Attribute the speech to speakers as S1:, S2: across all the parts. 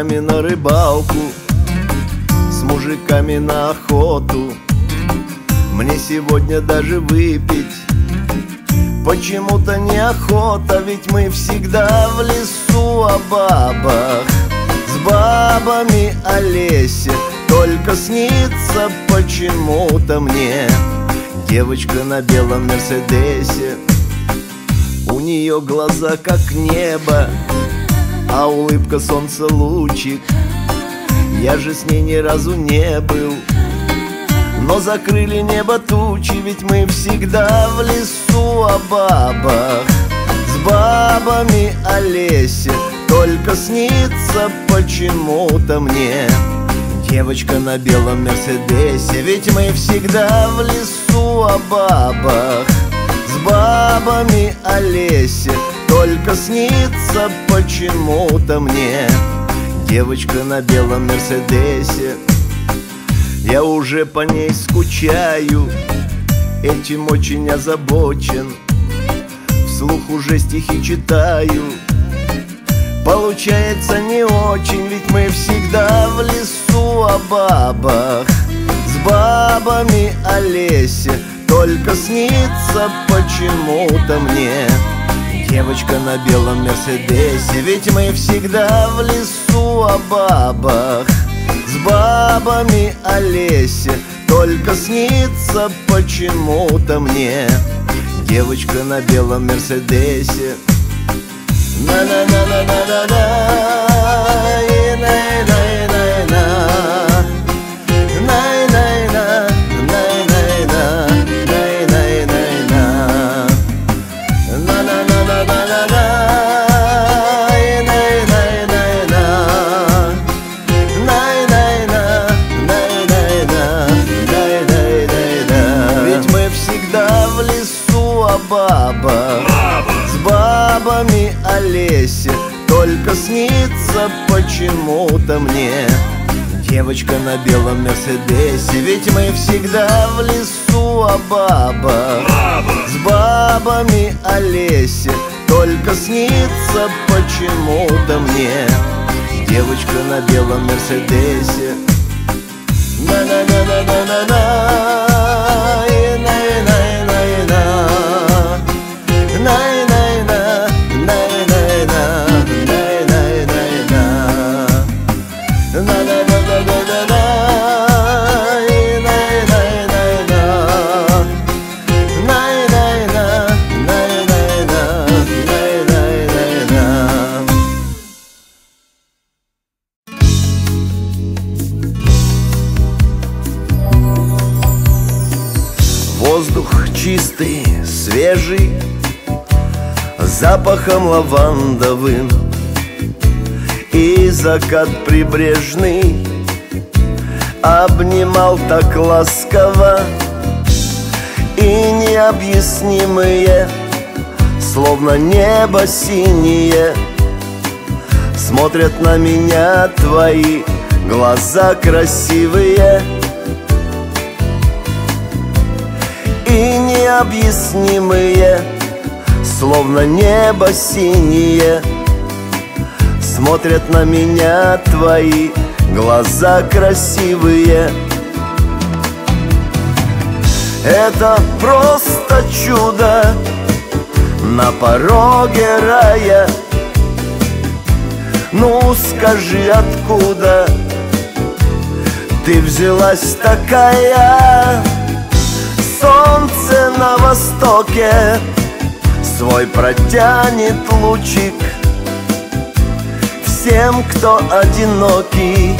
S1: мужиками на рыбалку С мужиками на охоту. Мне сегодня даже выпить Почему-то неохота, ведь мы всегда в лесу о бабах С бабами Олесе Только снится почему-то мне. Девочка на белом Мерседесе У нее глаза как небо А улыбка солнца лучик Я же с ней ни разу не был но закрыли небо тучи, ведь мы всегда в лесу о бабах. С бабами Олесе только снится почему-то мне. Девочка на белом Мерседесе, ведь мы всегда в лесу о бабах. С бабами Олесе только снится почему-то мне. Девочка на белом Мерседесе я уже по ней скучаю, этим очень озабочен. Вслух уже стихи читаю Получается не очень, ведь мы всегда в лесу о бабах. С бабами Олесе только снится почему-то мне Девочка на белом Мерседесе, ведь мы всегда в лесу о бабах. С бабами Олесе Только снится почему-то мне. Девочка на белом Мерседесе. На-на-на-на-на-на-на. Олесе Только снится почему-то мне. Девочка на белом Мерседесе Ведь мы всегда в лесу о бабах С бабами Олесе. Только снится почему-то мне. Девочка на белом Мерседесе. На-на-на-на-на-на-на
S2: запахом лавандовым. И закат прибрежный Обнимал так ласково. И необъяснимые Словно небо синее Смотрят на меня твои глаза красивые необъяснимые Словно небо синее. Смотрят на меня твои глаза красивые. Это просто чудо на пороге рая. Ну скажи, откуда ты взялась такая Солнце на востоке. Свой протянет лучик Всем, кто одинокий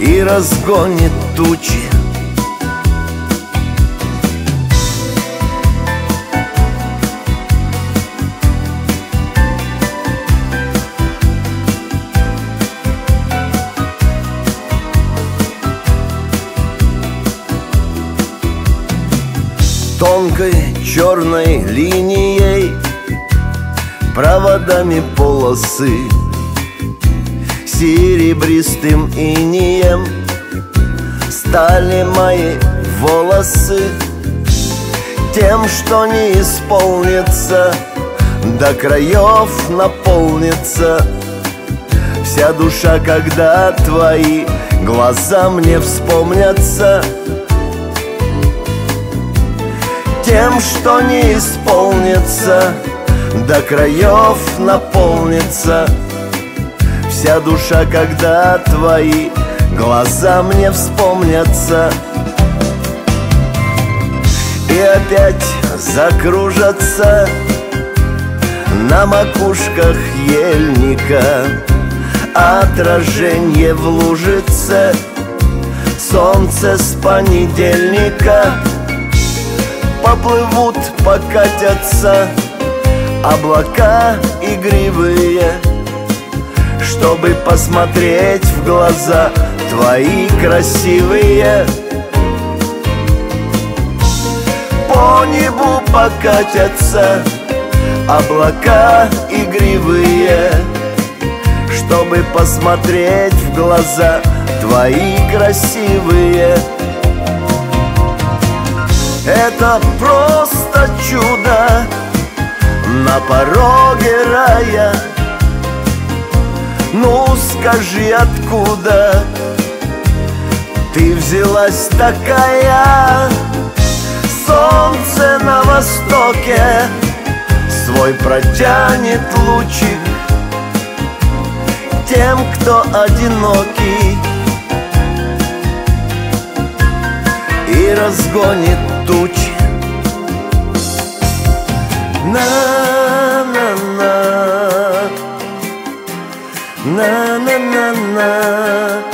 S2: И разгонит тучи черной линией Проводами полосы Серебристым инием Стали мои волосы Тем, что не исполнится до краев наполнится. Вся душа, когда твои глаза мне вспомнятся Тем, что не исполнится, до краев наполнится. Вся душа, когда твои глаза мне вспомнятся. И опять закружатся на макушках ельника. Отражение в лужице Солнце с понедельника Поплывут, покатятся. Облака игривые Чтобы посмотреть в глаза Твои красивые. По небу покатятся Облака игривые Чтобы посмотреть в глаза Твои красивые Это просто чудо. На пороге рая. Ну скажи, откуда Ты взялась такая? Солнце на востоке. Свой протянет лучик Тем, кто одинокий. И разгонит тучи На-на-на На-на-на-на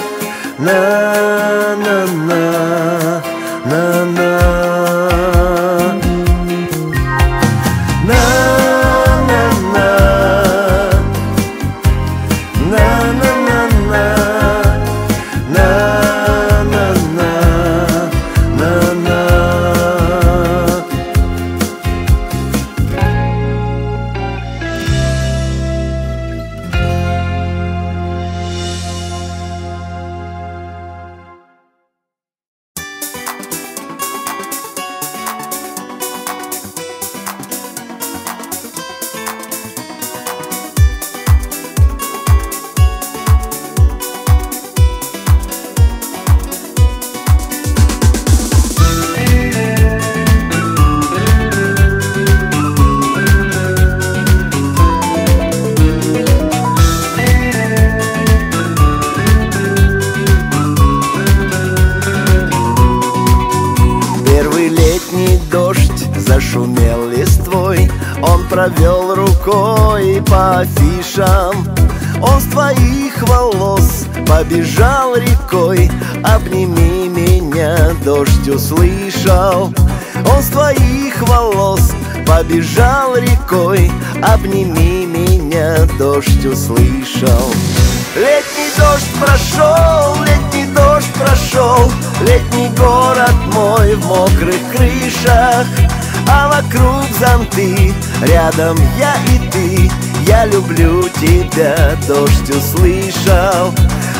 S2: рядом я и ты. Я люблю тебя, дождь услышал.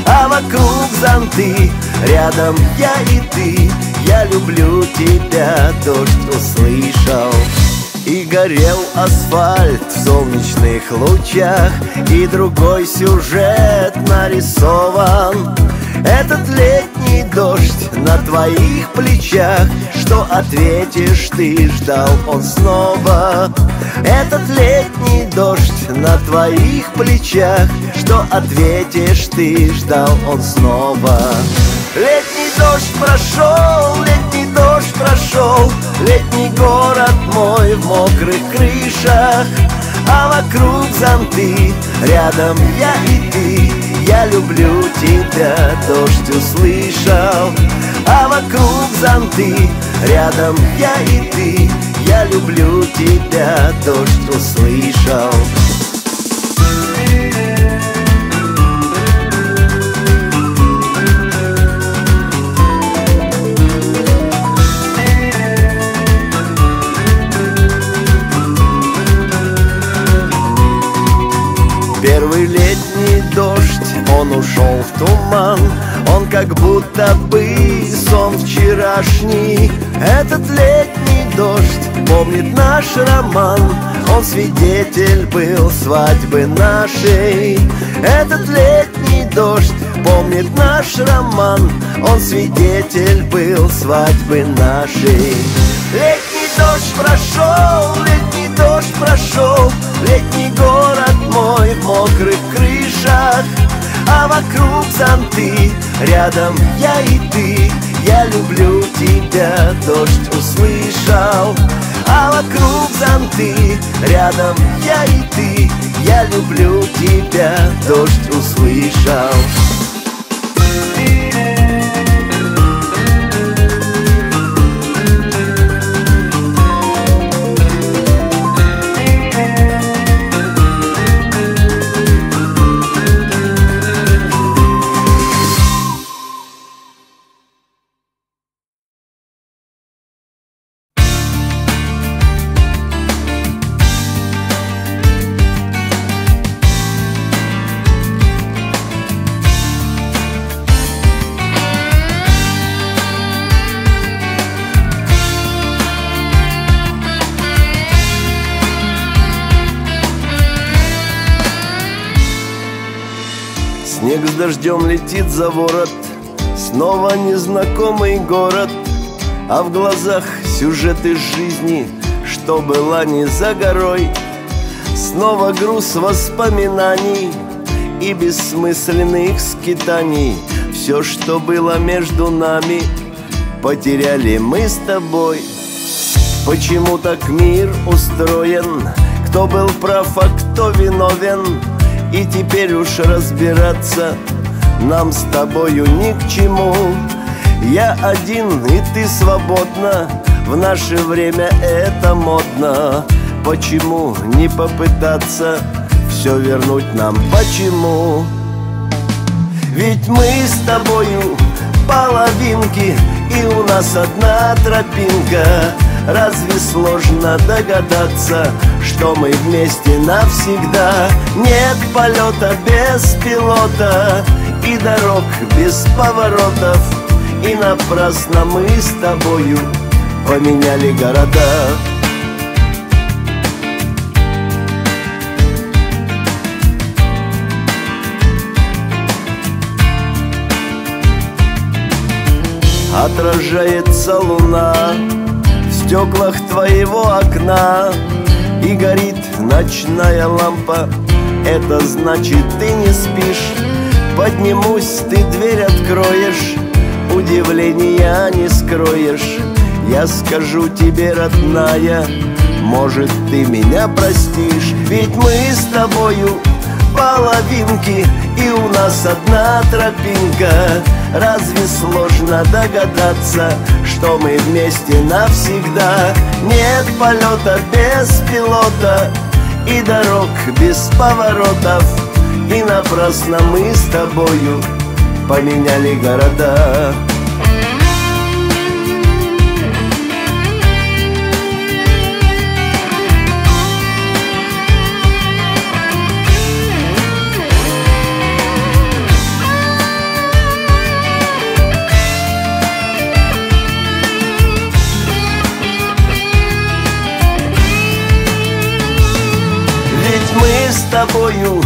S2: А вокруг зонты, рядом я и ты. Я люблю тебя, дождь услышал. И горел асфальт в солнечных лучах И другой сюжет нарисован. Этот летний дождь на твоих плечах. Что ответишь ты, ждал он снова. Этот летний дождь на твоих плечах. Что ответишь ты, ждал он снова. Летний дождь прошел, летний дождь прошел. Летний город мой в мокрых крышах. А вокруг зонты, рядом я и ты Я люблю тебя, дождь услышал А вокруг зонты, рядом я и ты. Я люблю тебя, дождь услышал. Первый летний дождь, он ушел в туман. Он как будто бы сон вчерашний. Этот летний дождь помнит наш роман. Он свидетель был свадьбы нашей. Этот летний дождь помнит наш роман. Он свидетель был свадьбы нашей. Летний дождь прошел, летний дождь прошел. Летний город мой в мокрых крышах А вокруг зонты, рядом я и ты. Я люблю тебя, дождь услышал. А вокруг зонты, рядом я и ты. Я люблю тебя, дождь услышал дождем летит за ворот Снова незнакомый город А в глазах сюжеты жизни Что была не за горой Снова груз воспоминаний И бессмысленных скитаний Все, что было между нами Потеряли мы с тобой Почему так мир устроен? Кто был прав, а кто виновен? И теперь уж разбираться нам с тобою ни к чему Я один и ты свободна В наше время это модно Почему не попытаться все вернуть нам? Почему? Ведь мы с тобою половинки И у нас одна тропинка Разве сложно догадаться, что мы вместе навсегда? Нет полета без пилота и дорог без поворотов. И напрасно мы с тобою поменяли города. Отражается луна стеклах твоего окна И горит ночная лампа. Это значит ты не спишь Поднимусь, ты дверь откроешь Удивления не скроешь. Я скажу тебе, родная Может, ты меня простишь? Ведь мы с тобою половинки И у нас одна тропинка. Разве сложно догадаться, что мы вместе навсегда? Нет полета без пилота и дорог без поворотов И напрасно мы с тобою поменяли города. Тобою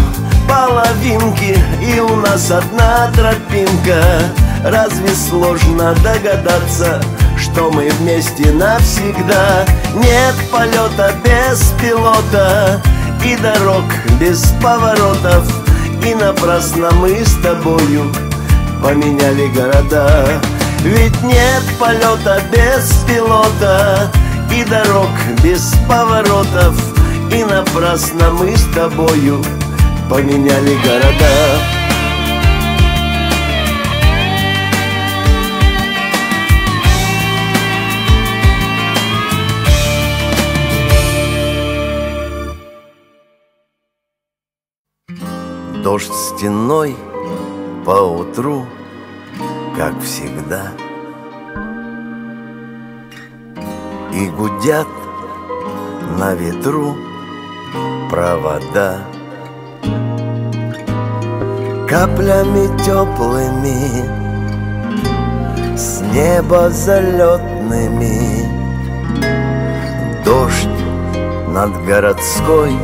S2: половинки И у нас одна тропинка. Разве сложно догадаться, что мы вместе навсегда? Нет полета без пилота И дорог без поворотов. И напрасно мы с тобою поменяли города. Ведь нет полета без пилота И дорог без поворотов. И напрасно мы с тобою поменяли города. Дождь стеной по утру, как всегда. И гудят на ветру провода Каплями теплыми С неба залетными. Дождь над городской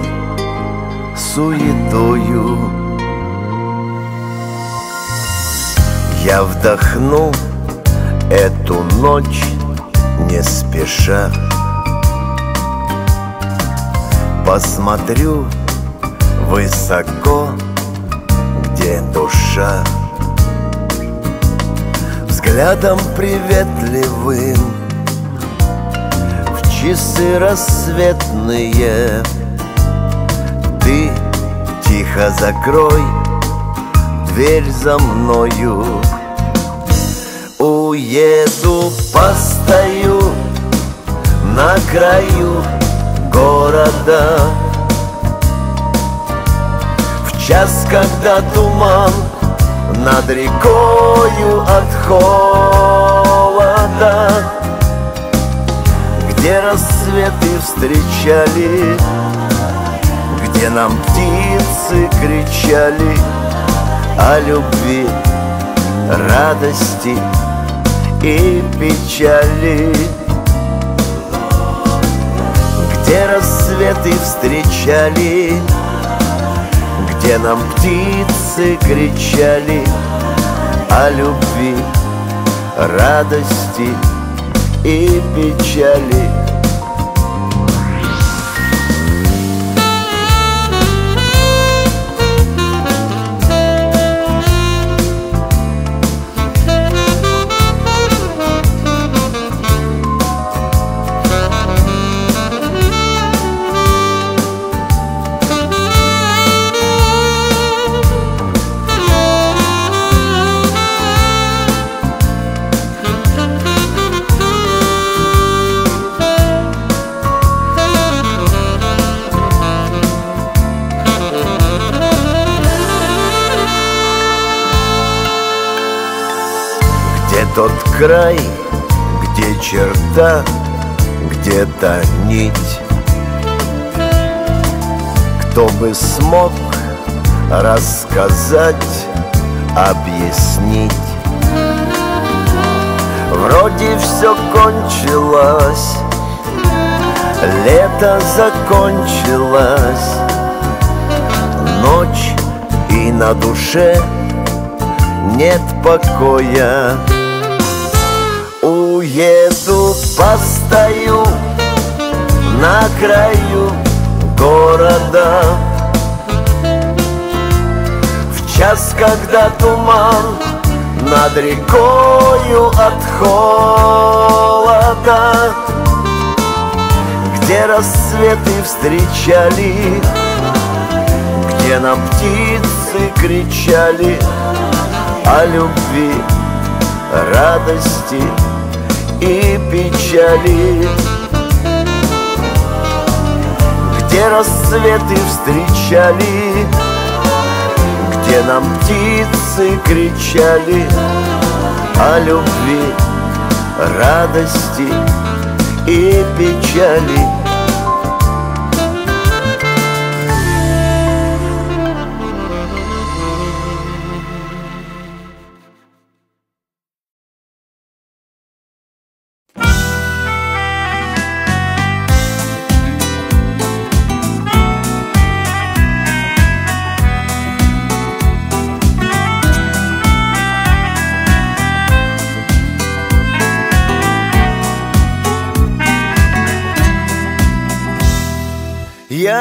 S2: суетою. Я вдохну эту ночь не спеша. Посмотрю высоко, душа. Взглядом приветливым В часы рассветные. Ты тихо закрой дверь за мною. Уеду, постою на краю города В час, когда туман над рекою от холода. Где рассветы встречали Где нам птицы кричали О любви, радости и печали. Где рассветы встречали Где нам птицы кричали О любви, радости и печали край, где черта, где-то нить Кто бы смог рассказать, объяснить. Вроде все кончилось, лето закончилось. Ночь и на душе нет покоя Уеду, постою на краю города. В час, когда туман над рекою от холода Где рассветы встречали Где нам птицы кричали О любви, радости и печали. Где рассветы встречали Где нам птицы кричали О любви, радости и печали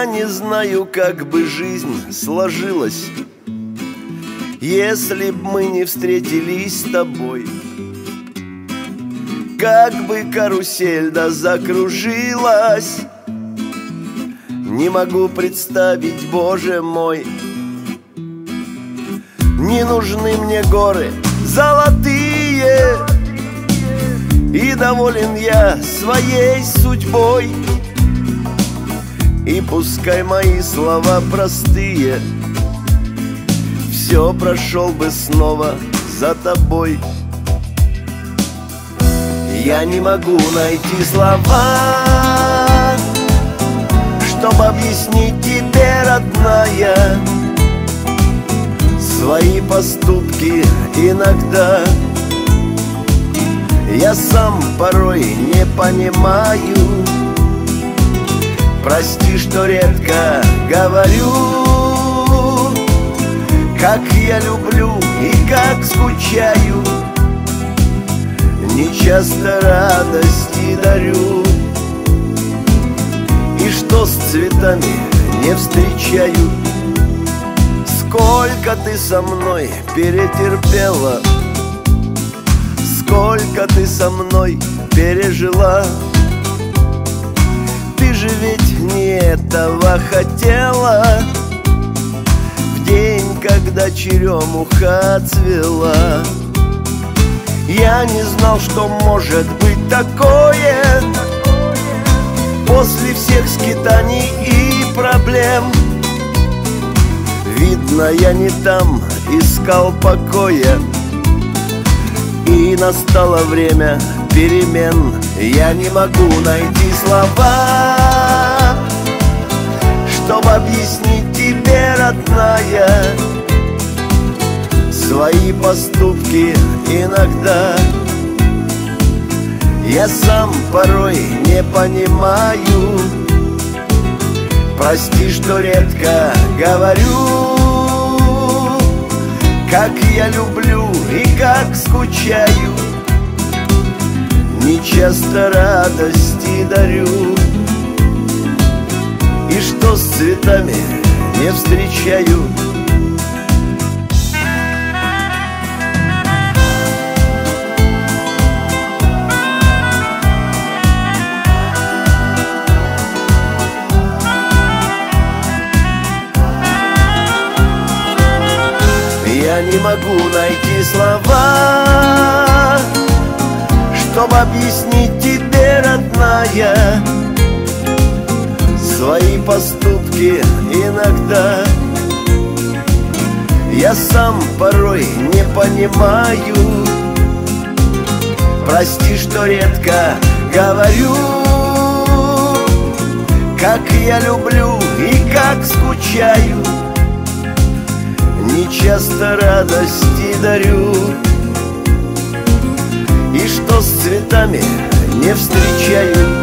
S2: Не знаю, как бы жизнь сложилась Если б мы не встретились с тобой. Как бы карусель да закружилась Не могу представить, Боже мой. Не нужны мне горы золотые И доволен я своей судьбой и пускай мои слова простые. Все прошел бы снова за тобой. Я не могу найти слова Чтобы объяснить тебе, родная Свои поступки иногда. Я сам порой не понимаю Прости, что редко говорю Как я люблю и как скучаю. Не часто радости дарю. И что с цветами не встречаю? Сколько ты со мной перетерпела? Сколько ты со мной пережила этого хотела. В день, когда черемуха цвела Я не знал, что может быть такое. После всех скитаний и проблем. Видно, я не там искал покоя. И настало время перемен. Я не могу найти слова Чтобы объяснить тебе, родная Свои поступки иногда. Я сам порой не понимаю Прости, что редко говорю Как я люблю и как скучаю Не часто радости дарю И что с цветами не встречаю? Я не могу найти слова Чтобы объяснить тебе, родная поступки иногда. Я сам порой не понимаю. Прости, что редко говорю Как я люблю и как скучаю. Не часто радости дарю. И что с цветами не встречаю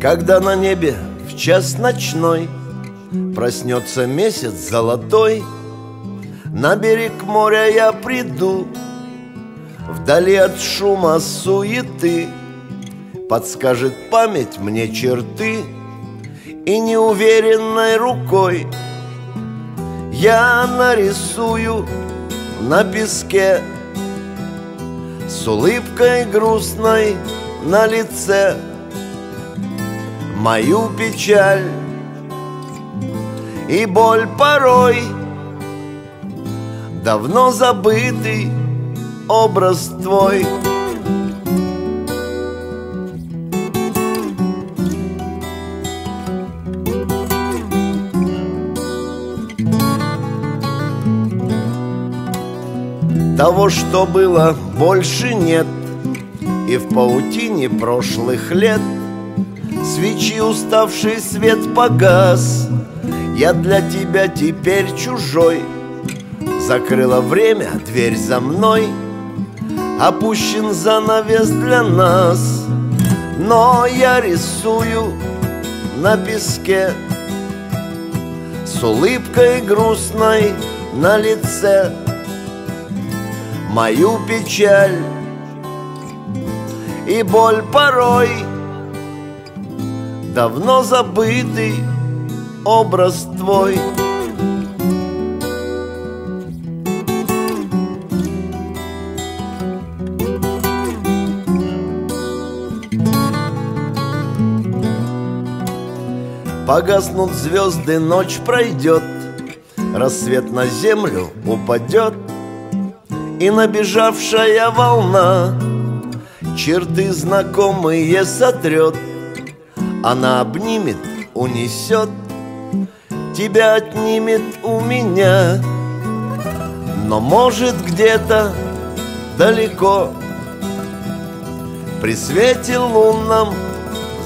S2: Когда на небе в час ночной Проснется месяц золотой На берег моря я приду. Вдали от шума суеты Подскажет память мне черты И неуверенной рукой Я нарисую на песке С улыбкой грустной на лице Мою печаль. И боль порой Давно забытый образ твой. Того, что было, больше нет И в паутине прошлых лет Свечи уставший свет погас. Я для тебя теперь чужой. Закрыла время, дверь за мной. Опущен занавес для нас. Но я рисую на песке. С улыбкой грустной на лице. Мою печаль и боль порой давно забытый образ твой. Погаснут звезды, ночь пройдет, Рассвет на землю упадет, И набежавшая волна Черты знакомые сотрет — она обнимет, унесет Тебя отнимет у меня. Но может где-то далеко При свете лунном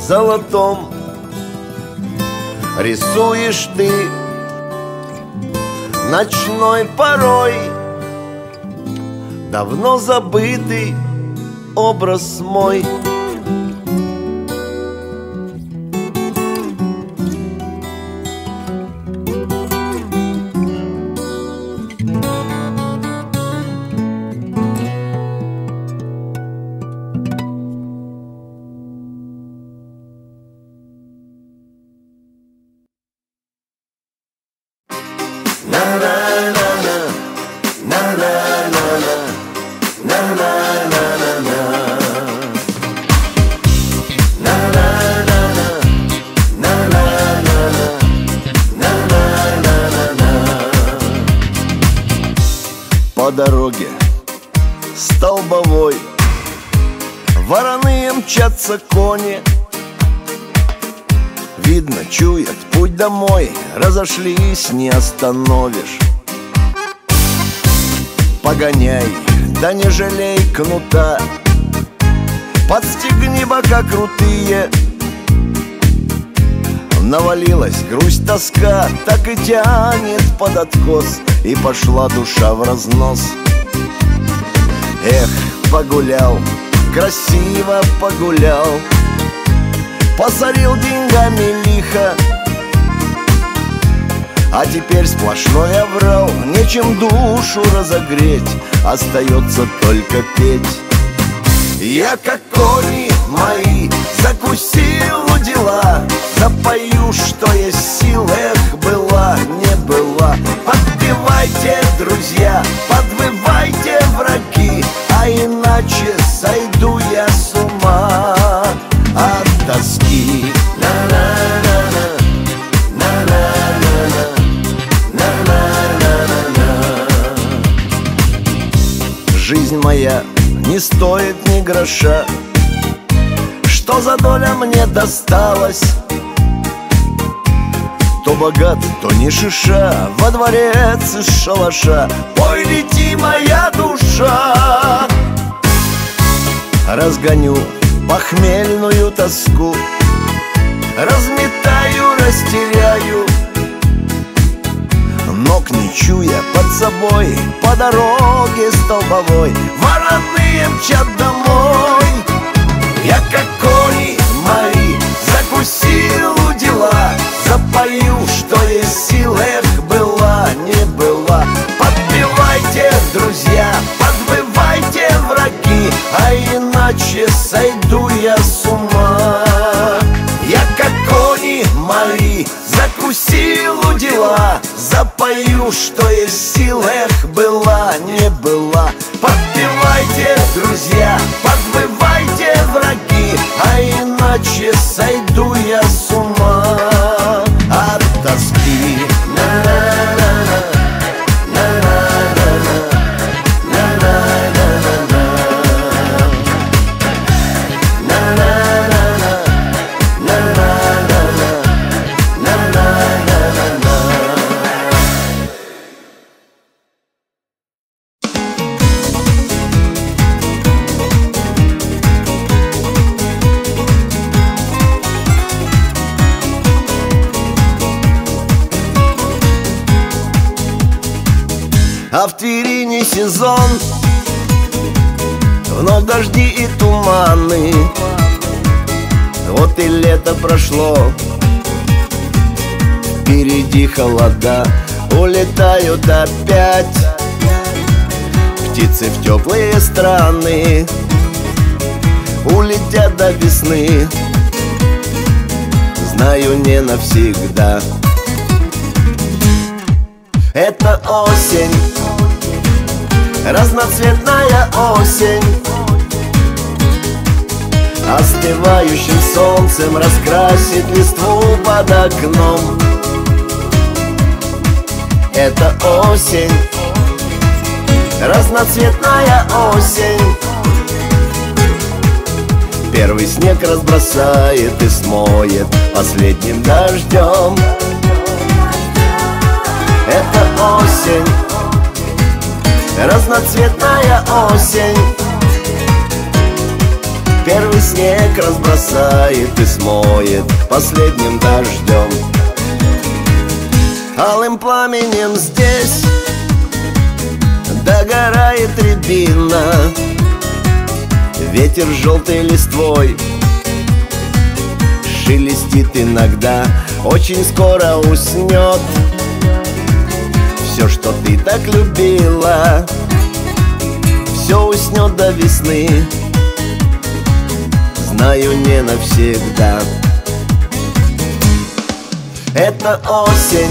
S2: золотом. Рисуешь ты ночной порой Давно забытый образ мой по дороге. Столбовой. Вороные мчатся кони. Видно, чуят путь домой. Разошлись, не остановишь. Погоняй, да не жалей кнута. Подстегни бока крутые Навалилась грусть, тоска, так и тянет под откос И пошла душа в разнос. Эх, погулял, красиво погулял Посорил деньгами лихо. А теперь сплошной оврал Нечем душу разогреть Остается только петь. Я как кони мои Закусил у дела Запою, что есть сил Эх, была, не была. Подпевайте, друзья Подвывайте, враги А иначе сойду я с ума От тоски. Жизнь моя не стоит ни гроша Что за доля мне досталась? То богат, то не шиша Во дворец из шалаша. Пой, лети, моя душа. Разгоню похмельную тоску Разметаю, растеряю. Ног не чуя под собой По дороге столбовой Вороные мчат домой Я как кони мои Закусил дела Запою, что есть сил Эх, была, не была. Подпевайте, друзья Подвывайте, враги А иначе сойду я с ума. Я как кони мои Закусил дела Запою, что есть сил Эх, была, не была. Подпевайте, друзья сезон. Вновь дожди и туманы. Вот и лето прошло. Впереди холода Улетают опять Птицы в теплые страны. Улетят до весны. Знаю не навсегда. Это осень Разноцветная осень.
S1: Остывающим солнцем раскрасит листву под окном. Это осень, разноцветная осень. Первый снег разбросает и смоет последним дождем. Это осень, разноцветная осень. Первый снег разбросает и смоет последним дождем. Алым пламенем здесь догорает рябина. Ветер желтой листвой Шелестит иногда, очень скоро уснет Все, что ты так любила. Все уснет до весны. Знаю не навсегда. Это осень,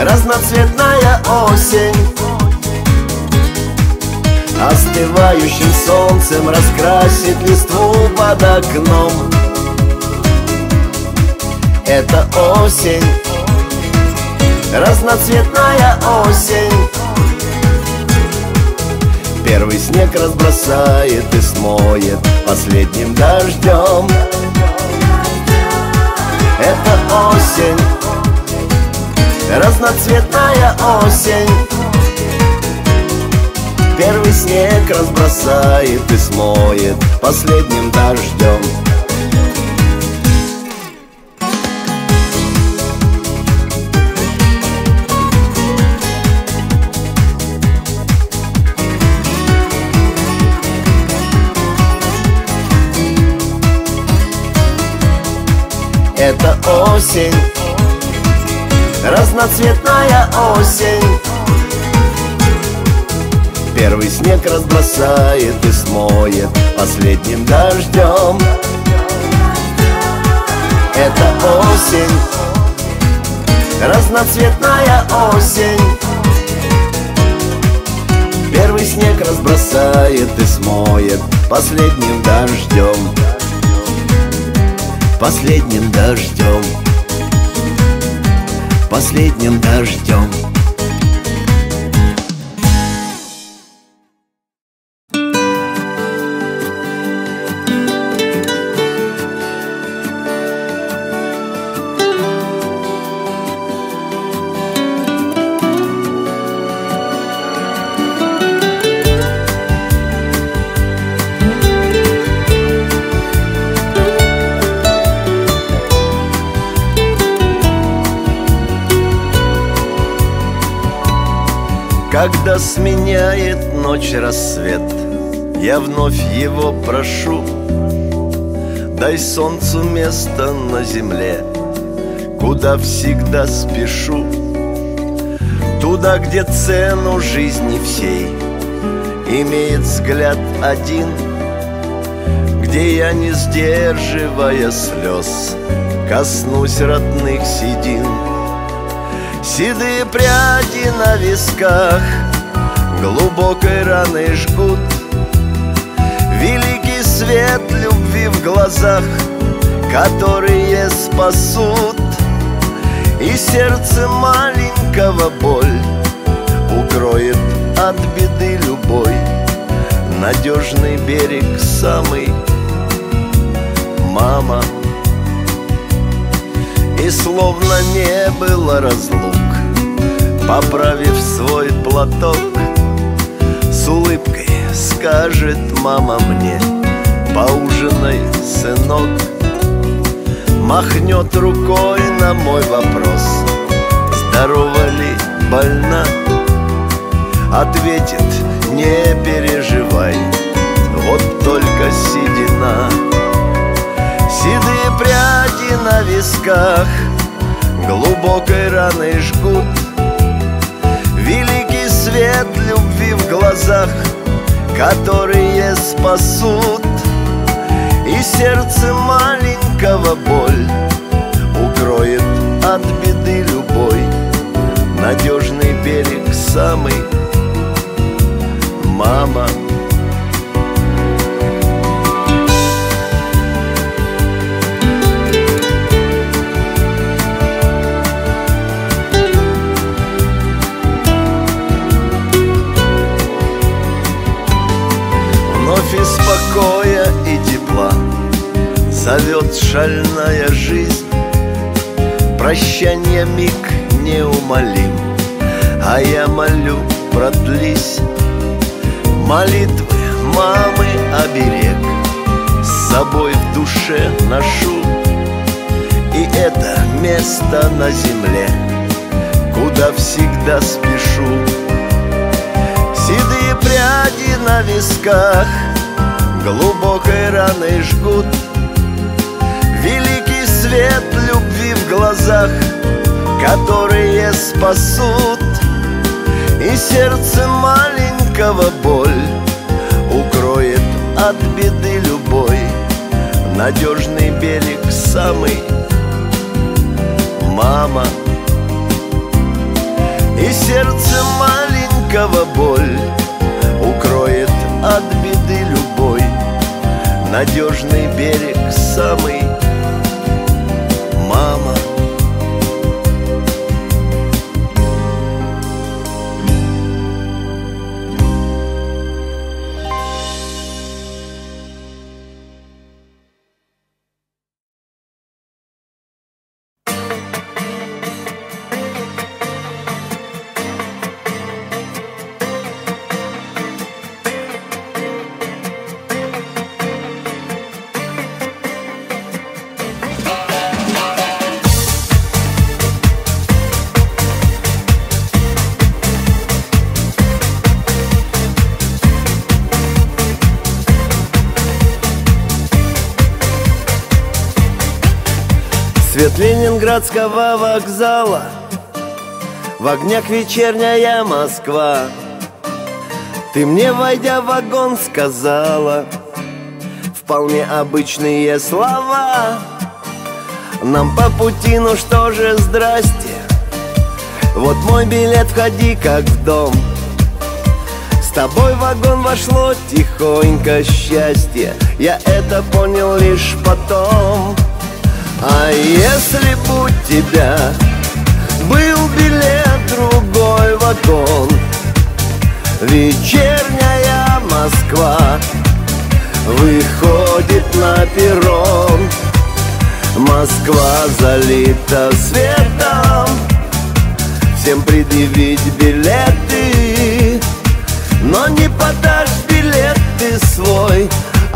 S1: разноцветная осень. Остывающим солнцем раскрасит листву под окном. Это осень, разноцветная осень. Первый снег разбросает и смоет последним дождем. Это осень, разноцветная осень. Первый снег разбросает и смоет последним дождем Это осень, разноцветная осень. Первый снег разбросает и смоет последним дождем. Это осень, разноцветная осень. Первый снег разбросает и смоет последним дождем Последним дождем. Последним дождем Сменяет ночь рассвет. Я вновь его прошу Дай солнцу место на земле Куда всегда спешу. Туда, где цену жизни всей Имеет взгляд один Где я, не сдерживая слез Коснусь родных седин. Седые пряди на висках Глубокой раной жгут. Великий свет любви в глазах Которые спасут. И сердце маленького боль Укроет от беды любой. Надежный берег самый. Мама. И словно не было разлук Поправив свой платок С улыбкой скажет мама мне Поужинай, сынок Махнет рукой на мой вопрос Здорова ли, больна? Ответит, не переживай Вот только седина Седые пряди на висках Глубокой раной жгут. Великий свет любви глазах Которые спасут И сердце маленького боль Укроет от беды любой. Надежный берег самый. Мама
S2: покоя и тепла. Зовет шальная жизнь. Прощание миг неумолим. А я молю, продлись. Молитвы мамы оберег. С собой в душе ношу. И это место на земле Куда всегда спешу. Седые пряди на висках Глубокой раной жгут. Великий свет любви в глазах Которые спасут. И сердце маленького боль Укроет от беды любой. Надежный берег самый. Мама. И сердце маленького боль Надежный берег самый. Мама Ленинградского вокзала. В огнях вечерняя Москва. Ты мне, войдя в вагон, сказала Вполне обычные слова. Нам по пути, ну что же, здрасте. Вот мой билет, входи как в дом. С тобой в вагон вошло тихонько счастье. Я это понял лишь потом а если б у тебя был билет другой вагон? Вечерняя Москва выходит на перрон. Москва залита светом. Всем предъявить билеты Но не подашь билет ты свой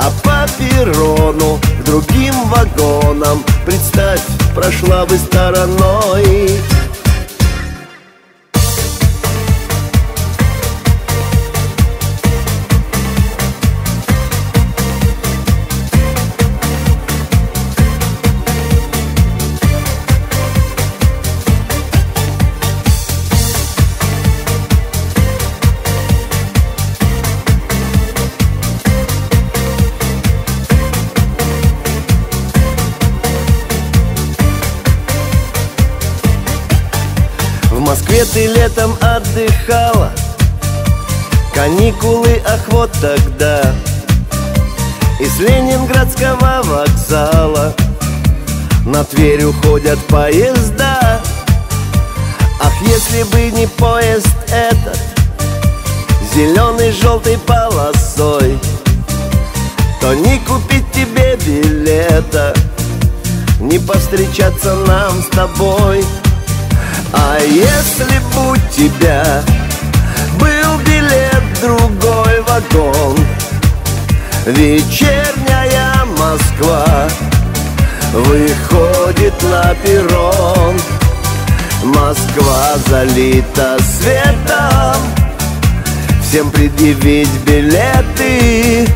S2: А по перрону к другим вагонам Представь, прошла бы стороной Москве ты летом отдыхала. Каникулы, ах, вот тогда. Из Ленинградского вокзала На Тверь уходят поезда. Ах, если бы не поезд этот Зеленый, желтой полосой То не купить тебе билета Не повстречаться нам с тобой а если бы у тебя был билет другой вагон? Вечерняя Москва выходит на перрон. Москва залита светом. Всем предъявить билеты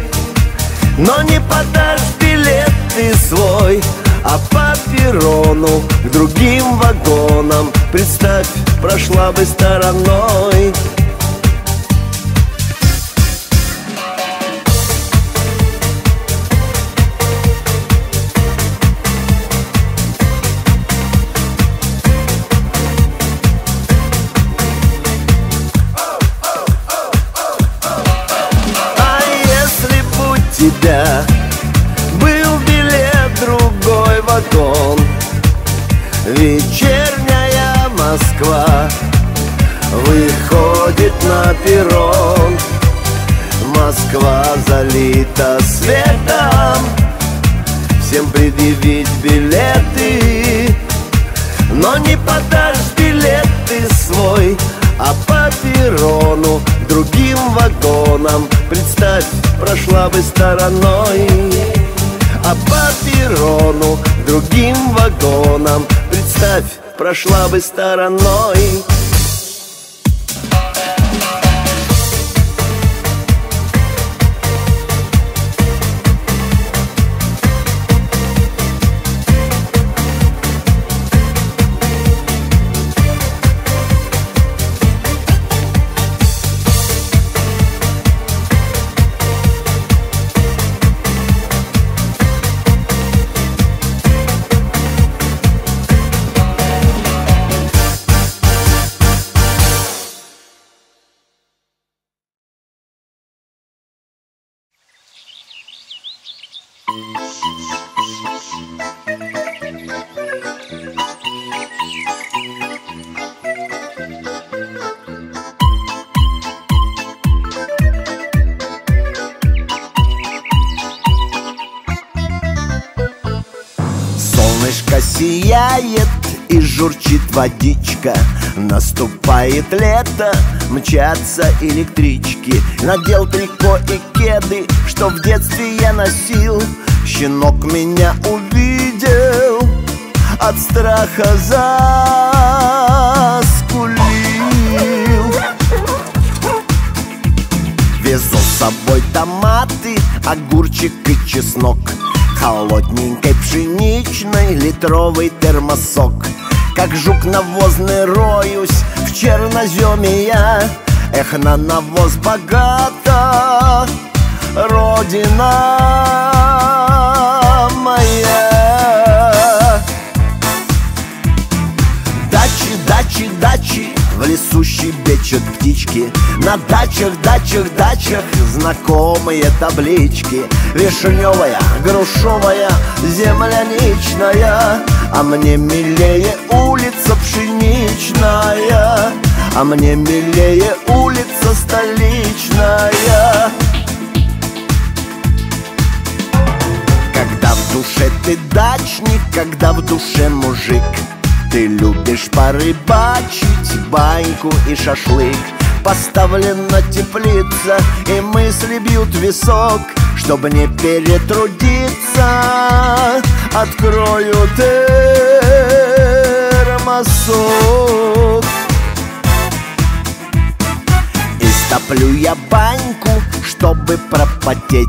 S2: Но не подашь билет ты свой а по перрону к другим вагонам Представь, прошла бы стороной. А тебя Москва выходит на перрон. Москва залита светом. Всем предъявить билеты Но не подашь билеты свой. А по перрону другим вагоном Представь, прошла бы стороной. А по перрону другим вагоном Представь, прошла бы стороной водичка. Наступает лето, мчатся электрички. Надел трико и кеды, что в детстве я носил. Щенок меня увидел, от страха заскулил. Везу с собой томаты, огурчик и чеснок. Холодненькой пшеничной литровый термосок Как жук навозный роюсь в черноземе я. Эх, на навоз богата Родина моя. Дачи, дачи, дачи, в лесу щебечут птички. На дачах, дачах, дачах знакомые таблички. Вишневая, грушевая, земляничная. А мне милее улица пшеничная. А мне милее улица столичная. Когда в душе ты дачник, когда в душе мужик Ты любишь порыбачить, баньку и шашлык. Поставлена теплица, и мысли бьют висок Чтобы не перетрудиться, открою термосок Истоплю я баньку, чтобы пропотеть.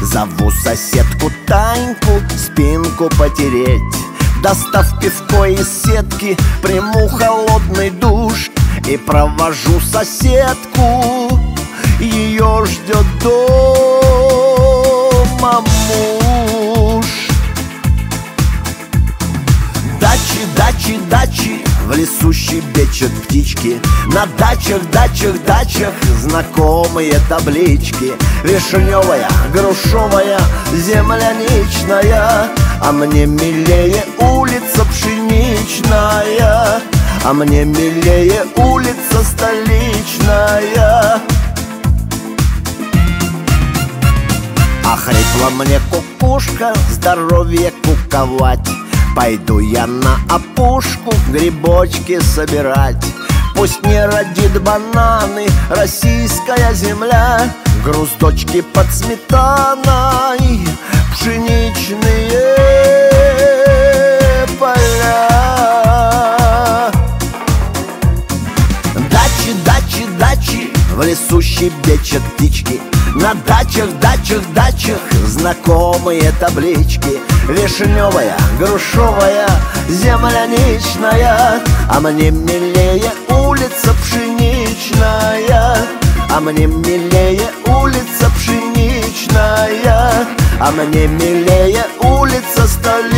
S2: Зову соседку Таньку спинку потереть Достав пивко из сетки, приму холодный душ И провожу соседку, ее ждет дома муж. Дачи, дачи, дачи, в лесу щебечут птички. На дачах, дачах, дачах знакомые таблички. Вишневая, грушевая, земляничная А мне милее улица пшеничная. А мне милее улица столичная. А хрипла мне кукушка, здоровье куковать Пойду я на опушку грибочки собирать. Пусть не родит бананы российская земля. Груздочки под сметаной, пшеничные поля. Дачи, дачи, дачи, в лесу щебечут птички На дачах, дачах, дачах знакомые таблички. Вишневая, грушевая, земляничная А мне милее улица пшеничная. А мне милее улица пшеничная А мне милее улица столичная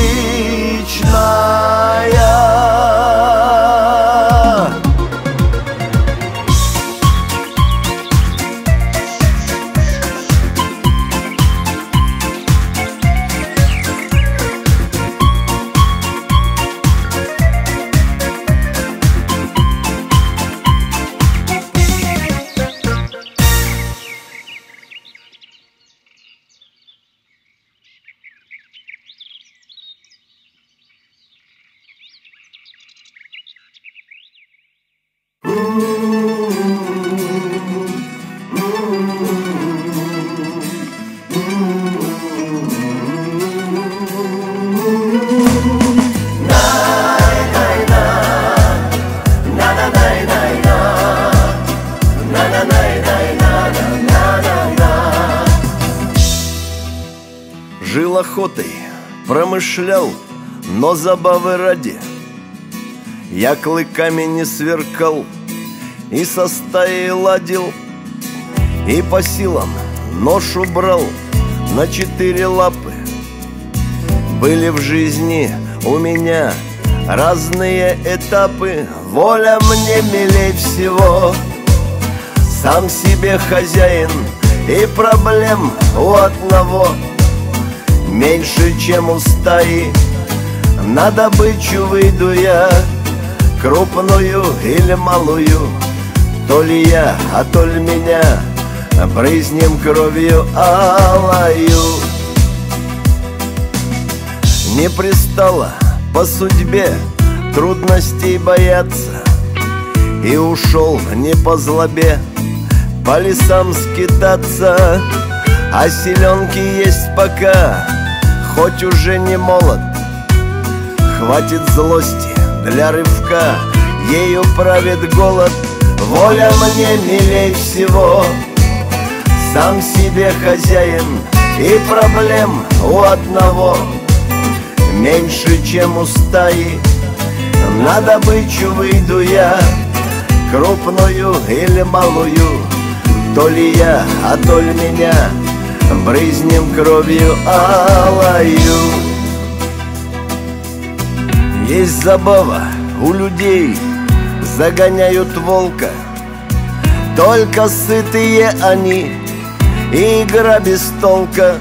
S2: охотой промышлял, но забавы ради. Я клыками не сверкал и со стаей ладил И по силам нож убрал на четыре лапы. Были в жизни у меня разные этапы. Воля мне милей всего. Сам себе хозяин и проблем у одного Меньше, чем у стаи. На добычу выйду я. Крупную или малую. То ли я, а то ли меня. Брызнем кровью алаю. Не пристало по судьбе Трудностей бояться. И ушел не по злобе По лесам скитаться. А селенки есть пока Хоть уже не молод Хватит злости для рывка. Ею правит голод Воля мне милей всего. Сам себе хозяин И проблем у одного. Меньше, чем у стаи На добычу выйду я. Крупную или малую То ли я, а то ли меня Брызнем кровью алаю. Есть забава у людей Загоняют волка. Только сытые они игра без толка.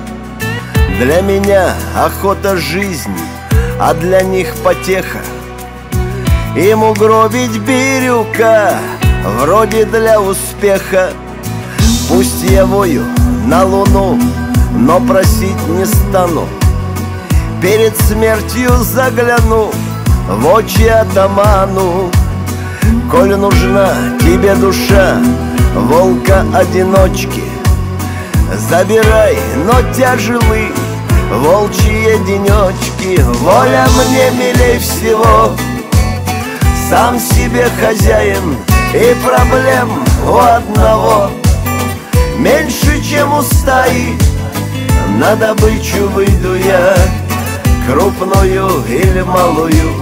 S2: Для меня охота жизни А для них потеха. Им угробить бирюка Вроде для успеха. Пусть я вою на луну, но просить не стану. Перед смертью загляну в очи атаману. Коль нужна тебе душа волка-одиночки, Забирай, но тяжелы волчьи денечки. Воля мне милей всего, сам себе хозяин и проблем у одного — Меньше, чем у стаи. На добычу выйду я. Крупную или малую.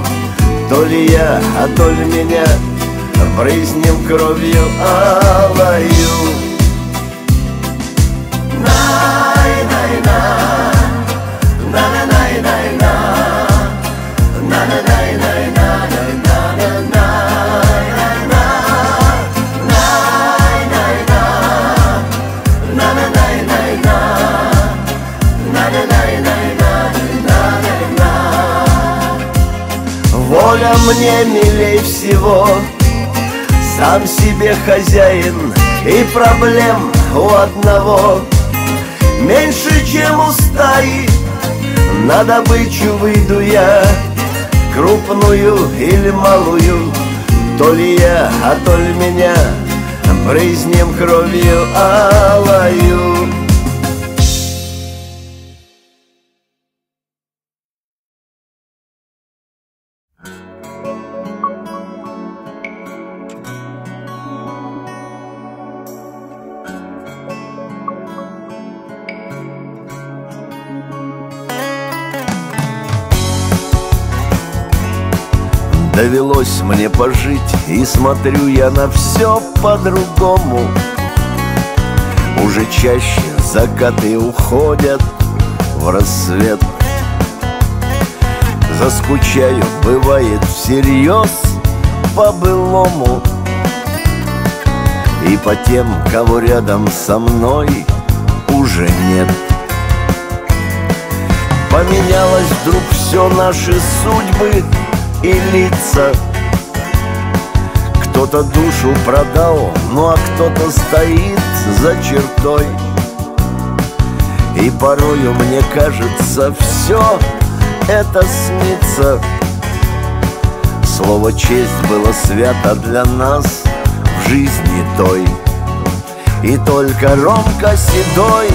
S2: То ли я, а то ли меня. Брызнем кровью алаю Воля мне милей всего. Сам себе хозяин И проблем у одного. Меньше, чем у стаи На добычу выйду я. Крупную или малую То ли я, а то ли меня. Брызнем кровью алаю Довелось мне пожить, и смотрю я на все по-другому. Уже чаще закаты уходят в рассвет. Заскучаю, бывает всерьез по-былому. И по тем, кого рядом со мной уже нет. Поменялось вдруг все наши судьбы и лица. Кто-то душу продал, ну а кто-то стоит за чертой. И порою мне кажется, все это снится. Слово «честь» было свято для нас в жизни той. И только Ромка Седой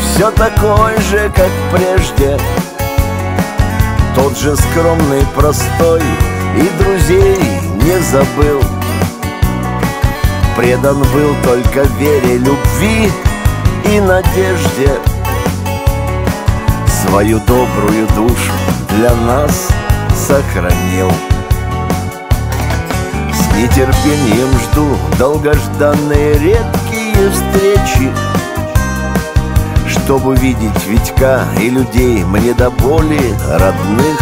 S2: Все такой же, как прежде тот же скромный, простой И друзей не забыл. Предан был только вере, любви и надежде. Свою добрую душу для нас сохранил. С нетерпением жду долгожданные редкие встречи Чтобы видеть Витька и людей мне до боли родных.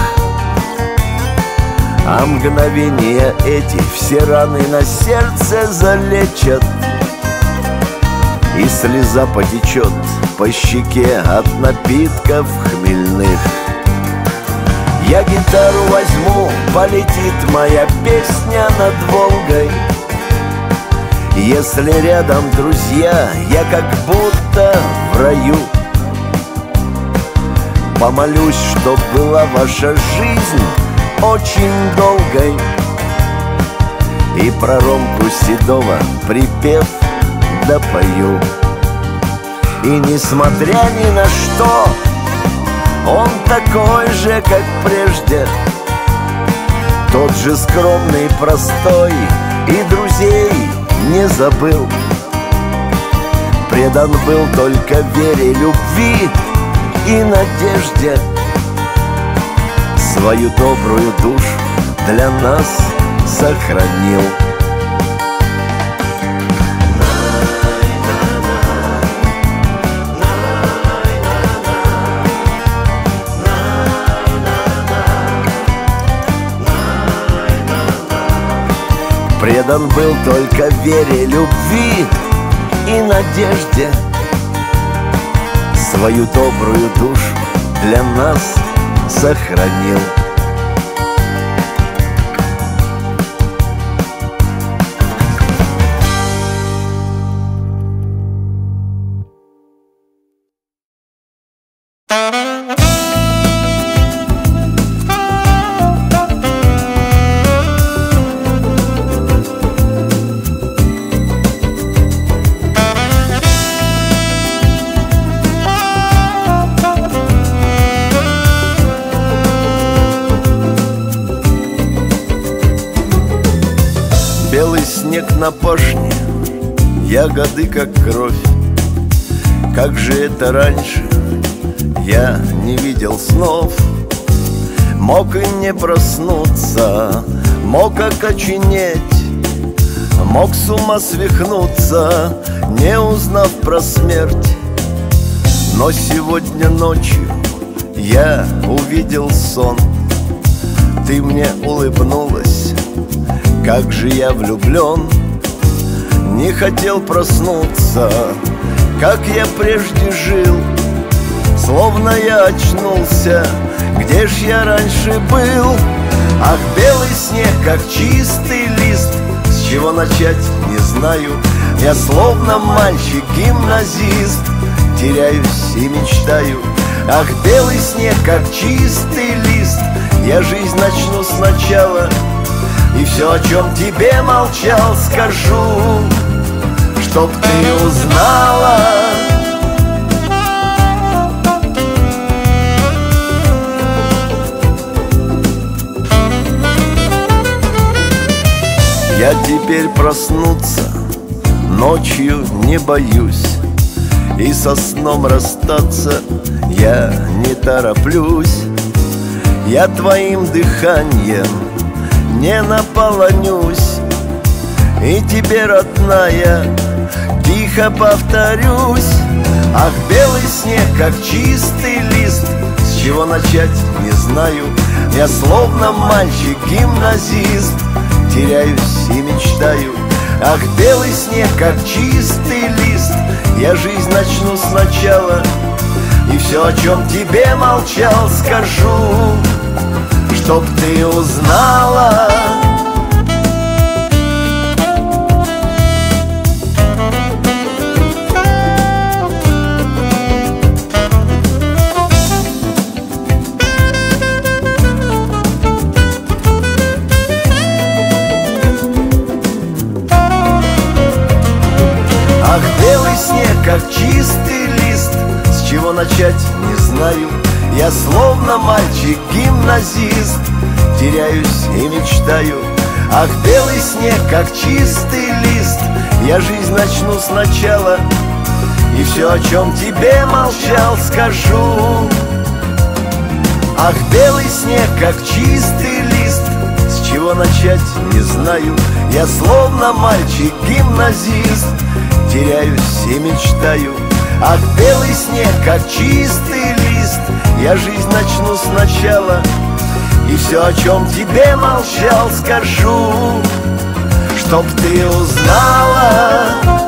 S2: А мгновения эти все раны на сердце залечат И слеза потечет по щеке от напитков хмельных. Я гитару возьму, полетит моя песня над Волгой. Если рядом друзья, я как будто в раю Помолюсь, чтоб была ваша жизнь очень долгой. И про Ромку Седова припев допою И несмотря ни на что Он такой же, как прежде. Тот же скромный, простой И друзей не забыл. Предан был только вере, любви и надежде. Свою добрую душу для нас сохранил. Предан был только вере, любви и надежде Свою добрую душу для нас сохранил ягоды как кровь. Как же это раньше? Я не видел снов. Мог и не проснуться, мог окоченеть Мог с ума свихнуться, не узнав про смерть. Но сегодня ночью я увидел сон. Ты мне улыбнулась как же я влюблен Не хотел проснуться, как я прежде жил. Словно я очнулся, где ж я раньше был? Ах, белый снег, как чистый лист С чего начать, не знаю. Я словно мальчик-гимназист Теряюсь и мечтаю. Ах, белый снег, как чистый лист Я жизнь начну сначала. И все, о чем тебе молчал, скажу Чтоб ты узнала. Я теперь проснуться ночью не боюсь И со сном расстаться я не тороплюсь. Я твоим дыханием не наполонюсь И тебе, родная, тихо повторюсь. Ах, белый снег, как чистый лист С чего начать, не знаю. Я словно мальчик-гимназист Теряюсь и мечтаю. Ах, белый снег, как чистый лист Я жизнь начну сначала. И все, о чем тебе молчал, скажу чтоб ты узнала начать, не знаю. Я словно мальчик-гимназист Теряюсь и мечтаю. Ах, белый снег, как чистый лист. Я жизнь начну сначала. И все, о чем тебе молчал, скажу. Ах, белый снег, как чистый лист. С чего начать, не знаю. Я словно мальчик-гимназист Теряюсь и мечтаю Ах, белый снег, как чистый лист. Я жизнь начну сначала. И все, о чем тебе молчал, скажу Чтоб ты узнала